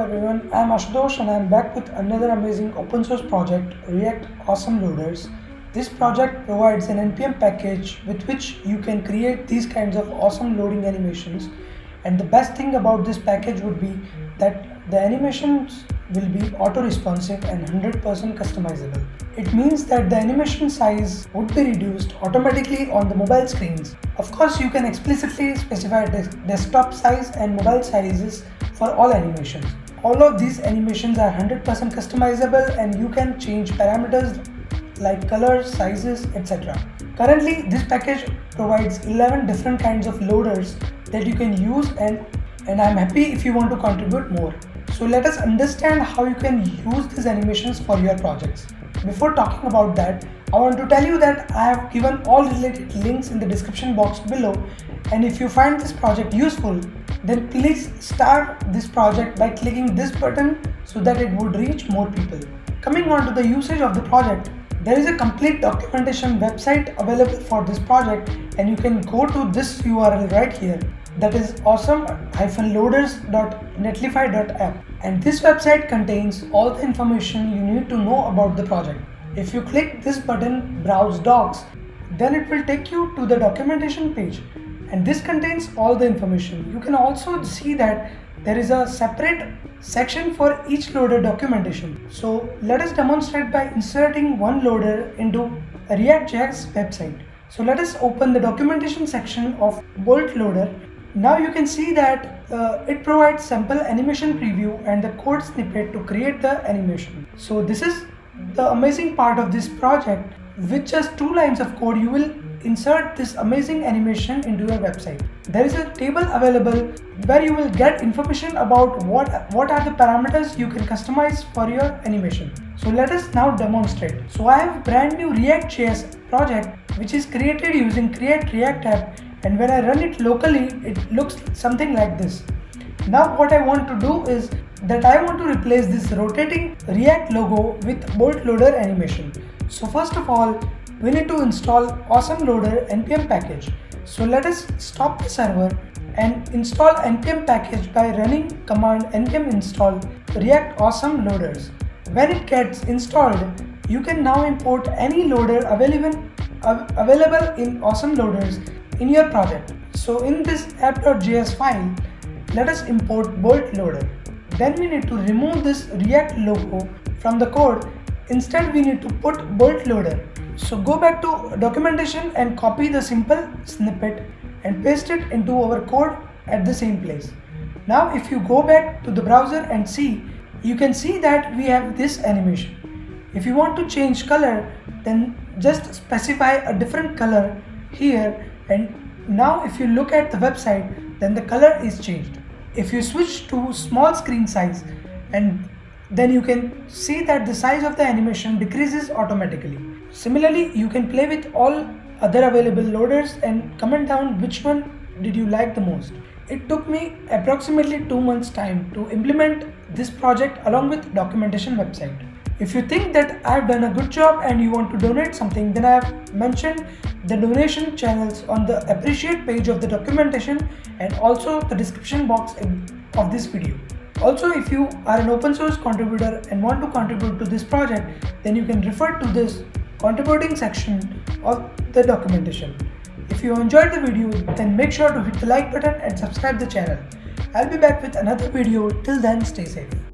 everyone, I am Ashutosh and I am back with another amazing open source project React Awesome Loaders. This project provides an NPM package with which you can create these kinds of awesome loading animations and the best thing about this package would be that the animations will be auto-responsive and 100% customizable. It means that the animation size would be reduced automatically on the mobile screens. Of course, you can explicitly specify the desktop size and mobile sizes for all animations. All of these animations are 100% customizable and you can change parameters like colors, sizes, etc. Currently, this package provides 11 different kinds of loaders that you can use and, and I'm happy if you want to contribute more. So let us understand how you can use these animations for your projects. Before talking about that, I want to tell you that I have given all related links in the description box below and if you find this project useful, then please start this project by clicking this button so that it would reach more people. Coming on to the usage of the project, there is a complete documentation website available for this project and you can go to this URL right here that is awesome-loaders.netlify.app and this website contains all the information you need to know about the project. If you click this button browse docs then it will take you to the documentation page and this contains all the information. You can also see that there is a separate section for each loader documentation. So let us demonstrate by inserting one loader into React.js website. So let us open the documentation section of Bolt loader. Now you can see that uh, it provides sample animation preview and the code snippet to create the animation. So this is the amazing part of this project. With just two lines of code, you will insert this amazing animation into your website. There is a table available where you will get information about what, what are the parameters you can customize for your animation. So let us now demonstrate. So I have brand new React.js project which is created using create react app and when I run it locally it looks something like this. Now what I want to do is that I want to replace this rotating React logo with bolt loader animation. So first of all we need to install awesome loader npm package. So let us stop the server and install npm package by running command npm install react awesome loaders. When it gets installed you can now import any loader available available in awesome loaders in your project. So in this app.js file let us import bolt loader. Then we need to remove this react logo from the code. Instead we need to put bolt loader so go back to documentation and copy the simple snippet and paste it into our code at the same place. Now if you go back to the browser and see, you can see that we have this animation. If you want to change color, then just specify a different color here and now if you look at the website, then the color is changed. If you switch to small screen size and then you can see that the size of the animation decreases automatically. Similarly, you can play with all other available loaders and comment down which one did you like the most. It took me approximately 2 months time to implement this project along with documentation website. If you think that I've done a good job and you want to donate something then I have mentioned the donation channels on the appreciate page of the documentation and also the description box of this video. Also, if you are an open source contributor and want to contribute to this project, then you can refer to this contributing section of the documentation. If you enjoyed the video, then make sure to hit the like button and subscribe the channel. I'll be back with another video. Till then, stay safe.